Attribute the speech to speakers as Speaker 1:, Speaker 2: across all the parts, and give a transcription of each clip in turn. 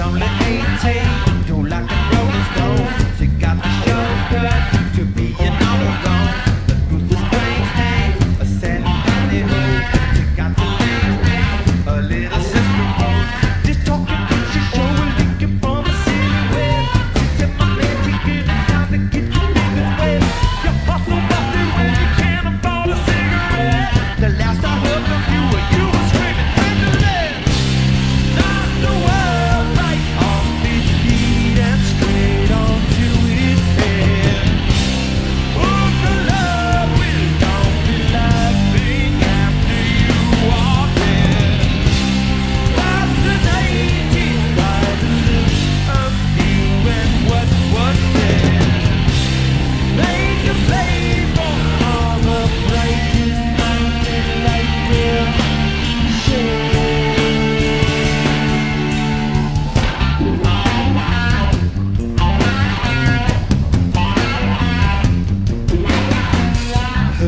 Speaker 1: only 18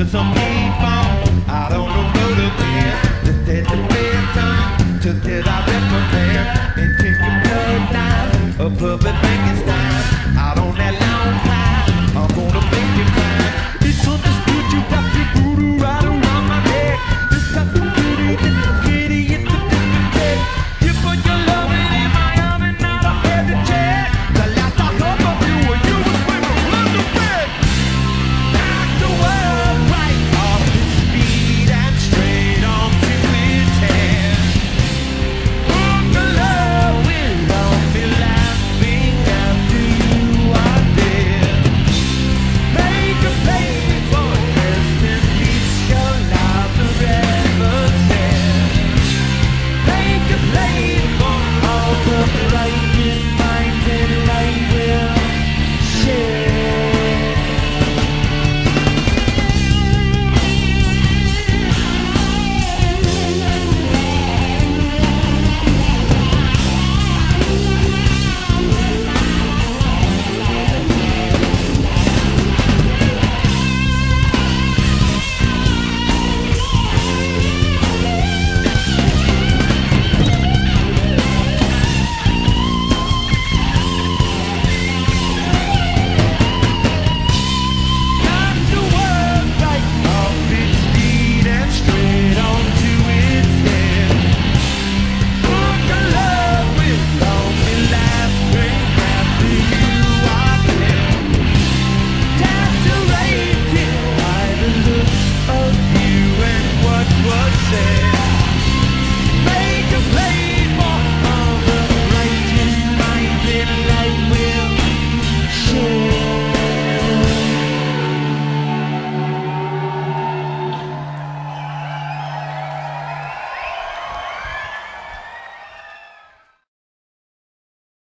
Speaker 1: Cause I'm I don't know.